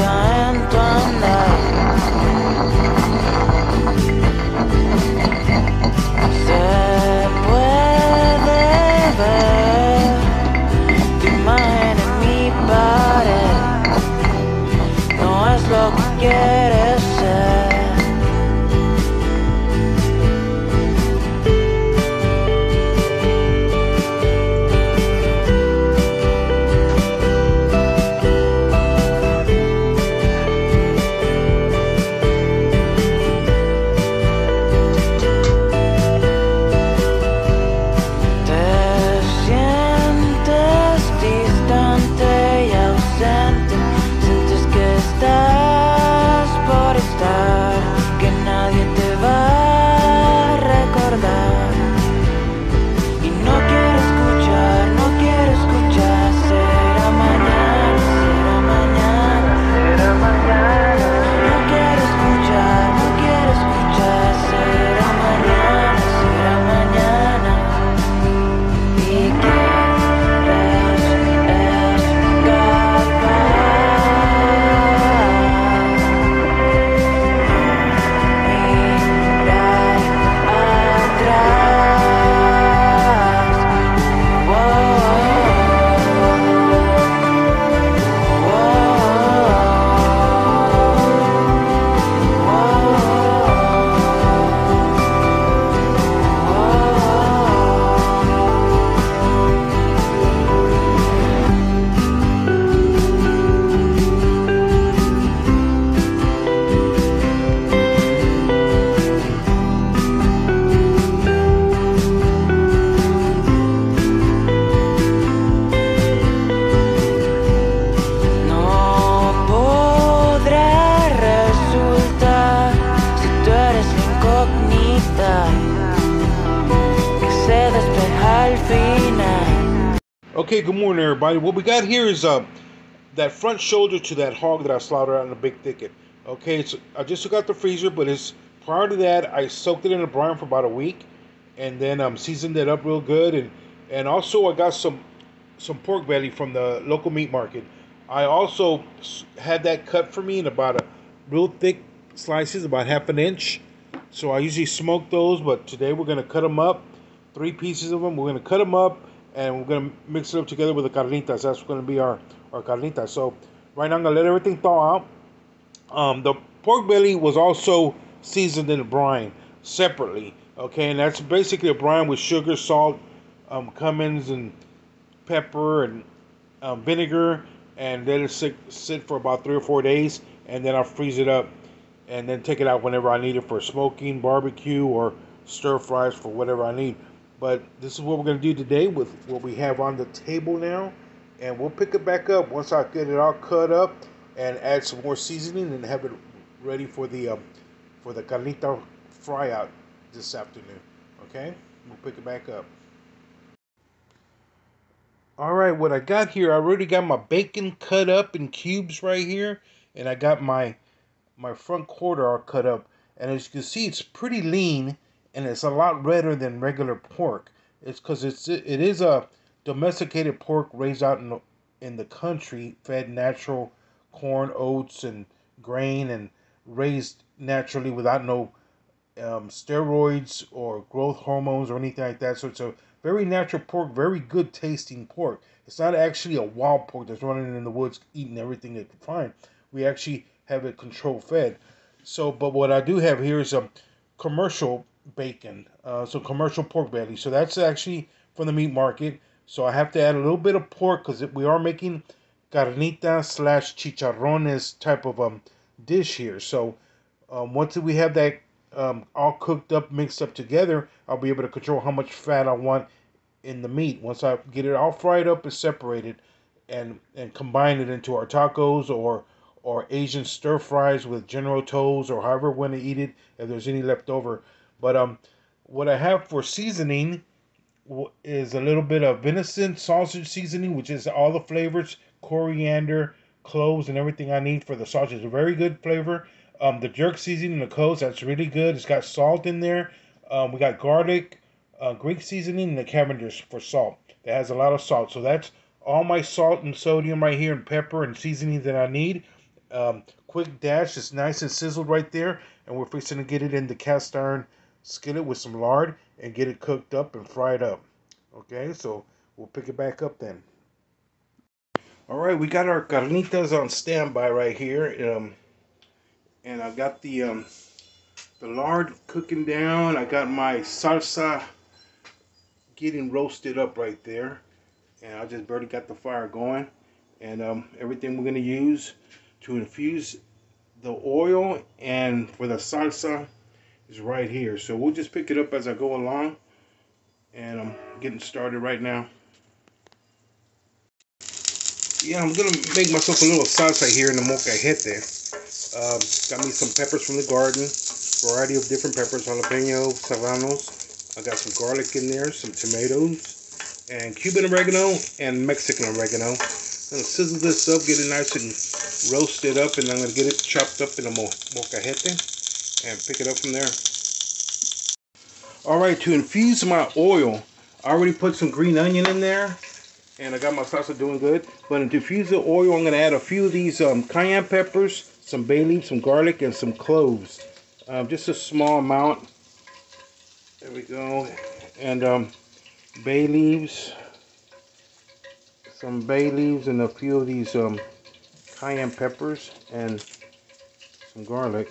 se nota en por Okay, good morning, everybody. What we got here is uh, that front shoulder to that hog that I slaughtered out in the big thicket. Okay, it's, I just took out the freezer, but it's prior to that I soaked it in a brine for about a week, and then um, seasoned it up real good, and and also I got some some pork belly from the local meat market. I also had that cut for me in about a real thick slices, about half an inch. So I usually smoke those, but today we're gonna cut them up, three pieces of them. We're gonna cut them up, and we're gonna mix it up together with the carnitas. That's gonna be our our carnitas. So right now I'm gonna let everything thaw out. Um, the pork belly was also seasoned in a brine separately. Okay, and that's basically a brine with sugar, salt, um, cummins, and pepper and um, vinegar, and let it sit, sit for about three or four days, and then I'll freeze it up, and then take it out whenever I need it for smoking, barbecue, or stir fries for whatever I need. But this is what we're gonna do today with what we have on the table now, and we'll pick it back up once I get it all cut up and add some more seasoning and have it ready for the um, for the carnita fry out this afternoon. Okay, we'll pick it back up. All right, what I got here, I already got my bacon cut up in cubes right here, and I got my my front quarter all cut up. And as you can see, it's pretty lean, and it's a lot redder than regular pork. It's because it's it is a domesticated pork raised out in the, in the country, fed natural corn, oats, and grain, and raised naturally without no um, steroids or growth hormones or anything like that. So it's a very natural pork, very good tasting pork. It's not actually a wild pork that's running in the woods eating everything it can find. We actually have it control fed. So, but what I do have here is a commercial bacon, uh, so commercial pork belly. So that's actually from the meat market. So I have to add a little bit of pork because we are making carnita slash chicharrones type of um dish here. So um, once we have that um, all cooked up, mixed up together, I'll be able to control how much fat I want in the meat. Once I get it all fried up and separated, and and combine it into our tacos or or Asian stir fries with General Tso's or however we want to eat it if there's any left over. But um, what I have for seasoning is a little bit of venison sausage seasoning, which is all the flavors, coriander, cloves, and everything I need for the sausage. A very good flavor. Um, the jerk seasoning, the cloves, that's really good. It's got salt in there. Um, we got garlic, uh, Greek seasoning, and the Cavender's for salt. That has a lot of salt. So that's all my salt and sodium right here and pepper and seasoning that I need. Um, quick dash, it's nice and sizzled right there. And we're fixing to get it in the cast iron skillet with some lard and get it cooked up and fried up. Okay, so we'll pick it back up then. All right, we got our carnitas on standby right here. Um, and I got the um, the lard cooking down. I got my salsa getting roasted up right there. And I just barely got the fire going. And um, everything we're going to use to infuse the oil and for the salsa is right here. So we'll just pick it up as I go along. And I'm getting started right now. Yeah, I'm going to make myself a little salsa here in the molcajete. Um, got me some peppers from the garden. Variety of different peppers, jalapeno, serranos. I got some garlic in there, some tomatoes, and Cuban oregano and Mexican oregano. I'm going to sizzle this up, get it nice and roasted up, and I'm going to get it chopped up in a molcajete and pick it up from there. Alright, to infuse my oil, I already put some green onion in there, and I got my salsa doing good. But to infuse the oil, I'm going to add a few of these um, cayenne peppers, some bay leaves, some garlic, and some cloves. Um, just a small amount. There we go. And um, bay leaves. Some bay leaves and a few of these um, cayenne peppers and some garlic.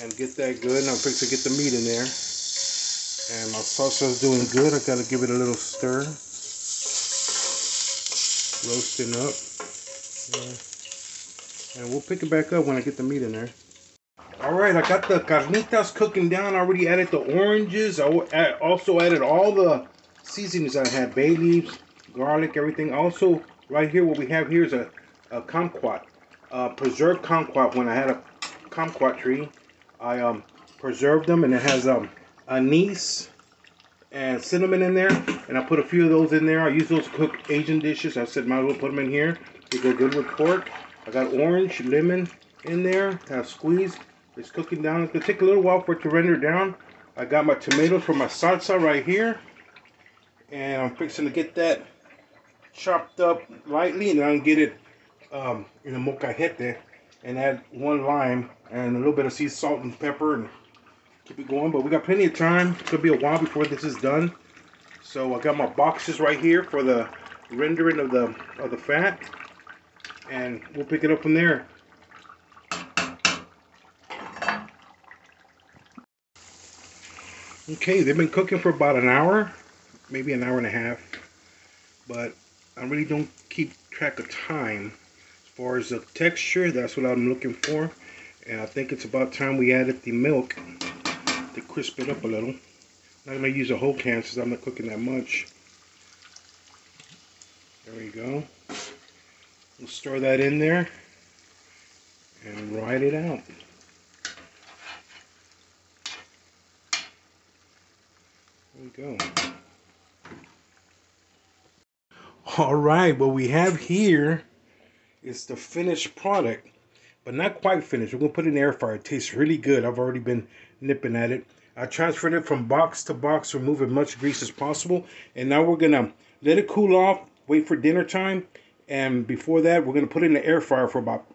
And get that good. And I'm fixing to get the meat in there. And my salsa is doing good. I got to give it a little stir. Roasting up. Yeah. And we'll pick it back up when I get the meat in there. All right, I got the carnitas cooking down. I already added the oranges. I also added all the seasonings I had. Bay leaves, garlic, everything. Also, right here, what we have here is a, a kumquat. Uh, preserved kumquat. When I had a kumquat tree, I um, preserved them. And it has um, anise and cinnamon in there. And I put a few of those in there. I use those to cook Asian dishes. I said might as well put them in here. They go good with pork. I got orange, lemon in there. Have squeezed. It's cooking down. It's going to take a little while for it to render down. I got my tomatoes for my salsa right here. And I'm fixing to get that chopped up lightly. And to get it um, in a molcajete. And add one lime and a little bit of sea salt and pepper. And keep it going. But we got plenty of time. It's to be a while before this is done. So I got my boxes right here for the rendering of the of the fat. And we'll pick it up from there. Okay, they've been cooking for about an hour, maybe an hour and a half, but I really don't keep track of time. Far as the texture, that's what I'm looking for. And I think it's about time we added the milk to crisp it up a little. I'm going to use a whole can since I'm not cooking that much. There we go. We'll stir that in there and ride it out. There we go. All right, what we have here is the finished product, but not quite finished. We're gonna put it in the air fryer. It tastes really good. I've already been nipping at it. I transferred it from box to box, remove as much grease as possible, and now we're gonna let it cool off. Wait for dinner time, and before that, we're gonna put it in the air fryer for about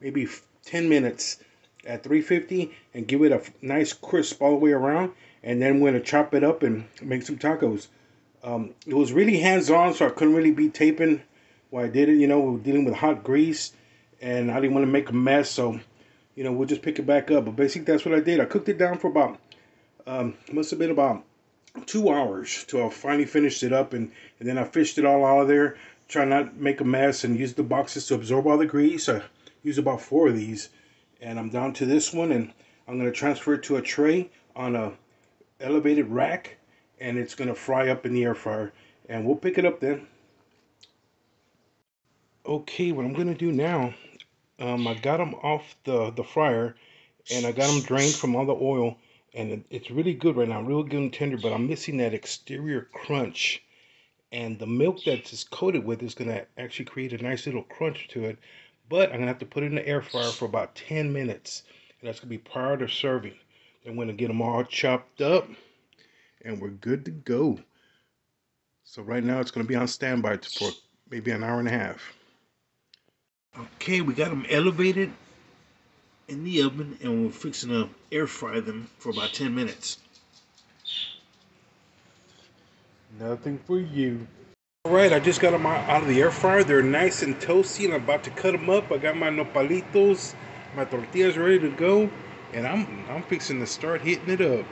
maybe 10 minutes at 350 and give it a nice crisp all the way around and then we're gonna chop it up and make some tacos. Um, it was really hands-on, so I couldn't really be taping while I did it. You know, we were dealing with hot grease, and I didn't want to make a mess, so you know, we'll just pick it back up. But basically, that's what I did. I cooked it down for about um, must have been about two hours till I finally finished it up, and and then I fished it all out of there, trying not to make a mess, and use the boxes to absorb all the grease. I used about four of these, and I'm down to this one, and I'm gonna transfer it to a tray on a elevated rack and it's going to fry up in the air fryer and we'll pick it up then. Okay, what I'm to do now, um, I got them off the, the fryer and I got them drained from all the oil and it's really good right now, real good and tender, but I'm missing that exterior crunch. And the milk that it's coated with is to actually create a nice little crunch to it. But I'm to have to put it in the air fryer for about 10 minutes. And that's to be prior to serving. I'm to get them all chopped up and we're good to go. So right now it's to be on standby for maybe an hour and a half. Okay, we got them elevated in the oven and we're fixing to air fry them for about 10 minutes. Nothing for you. All right, I just got them out of the air fryer. They're nice and toasty, and I'm about to cut them up. I got my nopalitos, my tortillas ready to go, and I'm I'm fixing to start hitting it up.